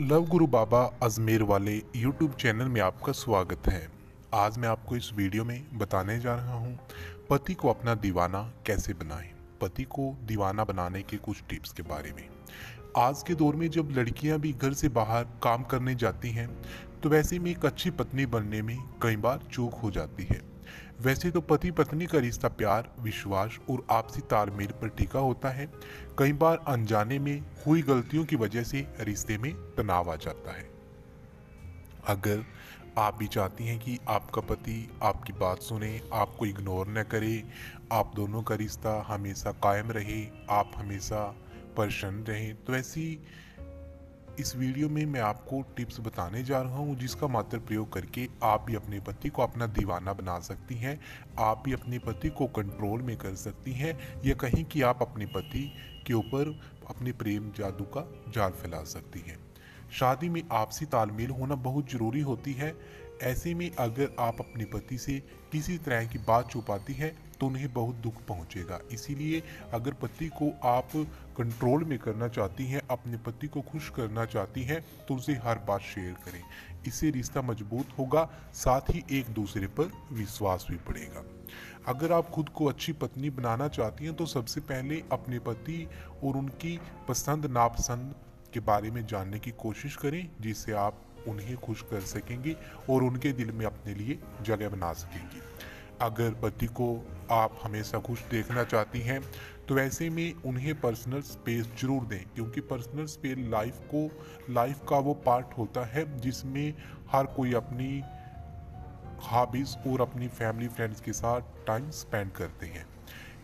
Love गुरु बाबा अजमेर वाले YouTube channel में आपका स्वागत है। आज मैं आपको इस वीडियो में बताने जा रहा हूँ, पति को अपना दीवाना कैसे बनाएँ? पति को दीवाना बनाने के कुछ टिप्स के बारे में। आज के दौर में जब लड़कियाँ भी घर से बाहर काम करने जाती हैं तो वैसे में एक अच्छी पत्नी बनने में कई बार चूक हो जाती है। वैसे तो पति पत्नी का रिश्ता प्यार, विश्वास और आपसी तालमेल पर टिका होता है। कई बार अनजाने में हुई गलतियों की वजह से रिश्ते में तनाव आ जाता है। अगर आप भी चाहती हैं कि आपका पति आपकी बात सुने, आपको इग्नोर न करे, आप दोनों का रिश्ता हमेशा कायम रहे, आप हमेशा प्रसन्न रहें तो ऐसी इस वीडियो में मैं आपको टिप्स बताने जा रहा हूँ जिसका मात्र प्रयोग करके आप भी अपने पति को अपना दीवाना बना सकती हैं, आप भी अपने पति को कंट्रोल में कर सकती हैं, या कहीं कि आप अपने पति के ऊपर अपने प्रेम जादू का जाल फैला सकती हैं। शादी में आपसी तालमेल होना बहुत ज़रूरी होती है। ऐसे में अगर आप अपने पति से किसी तरह की बात छुपाती हैं तो उन्हें बहुत दुख पहुंचेगा। इसीलिए अगर पति को आप कंट्रोल में करना चाहती हैं, अपने पति को खुश करना चाहती हैं तो उनसे हर बात शेयर करें। इससे रिश्ता मज़बूत होगा, साथ ही एक दूसरे पर विश्वास भी बढ़ेगा। अगर आप खुद को अच्छी पत्नी बनाना चाहती हैं तो सबसे पहले अपने पति और उनकी पसंद नापसंद के बारे में जानने की कोशिश करें, जिससे आप उन्हें खुश कर सकेंगे और उनके दिल में अपने लिए जगह बना सकेंगे। अगर पति को आप हमेशा खुश देखना चाहती हैं तो ऐसे में उन्हें पर्सनल स्पेस ज़रूर दें, क्योंकि पर्सनल स्पेस लाइफ को लाइफ का वो पार्ट होता है जिसमें हर कोई अपनी हॉबीज़ और अपनी फैमिली फ्रेंड्स के साथ टाइम स्पेंड करते हैं।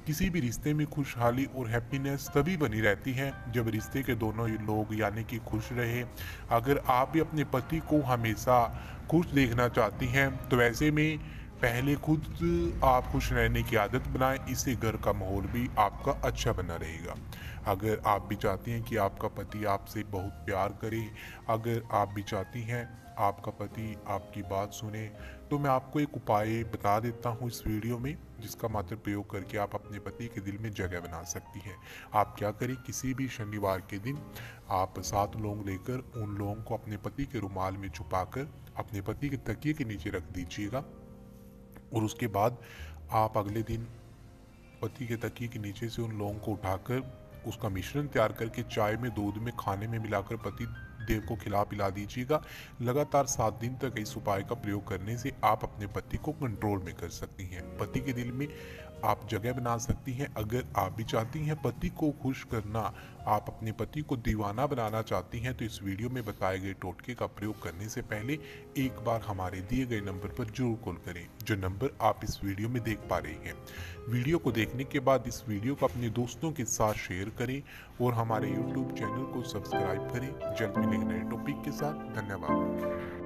किसी भी रिश्ते में खुशहाली और हैप्पीनेस तभी बनी रहती है जब रिश्ते के दोनों ही लोग यानी कि खुश रहे। अगर आप भी अपने पति को हमेशा खुश देखना चाहती हैं तो ऐसे में पहले खुद आप खुश रहने की आदत बनाएँ, इससे घर का माहौल भी आपका अच्छा बना रहेगा। अगर आप भी चाहती हैं कि आपका पति आपसे बहुत प्यार करे, अगर आप भी चाहती हैं आपका पति आपकी बात सुने तो मैं आपको एक उपाय बता देता हूँ इस वीडियो में, जिसका मात्र प्रयोग करके आप अपने पति के दिल में जगह बना सकती हैं। आप क्या करें, किसी भी शनिवार के दिन आप सात लोग लेकर उन लोगों को अपने पति के रुमाल में छुपाकर अपने पति के तकिए के नीचे रख दीजिएगा। और उसके बाद आप अगले दिन पति के तकिए के नीचे से उन लोगों को उठाकर उसका मिश्रण तैयार करके चाय में, दूध में, खाने में मिलाकर पति देव को खिला पिला दीजिएगा। लगातार सात दिन तक इस उपाय का प्रयोग करने से आप अपने पति को कंट्रोल में कर सकती हैं। पति के दिल में आप जगह बना सकती हैं, अगर आप भी चाहती हैं पति को खुश करना, आप अपने पति को दीवाना बनाना चाहती हैं तो इस वीडियो में बताए गए टोटके का प्रयोग करने से पहले एक बार हमारे दिए गए नंबर पर ज़रूर कॉल करें, जो नंबर आप इस वीडियो में देख पा रहे हैं। वीडियो को देखने के बाद इस वीडियो को अपने दोस्तों के साथ शेयर करें और हमारे यूट्यूब चैनल को सब्सक्राइब करें। जल्द मिलेंगे नए टॉपिक के साथ। धन्यवाद।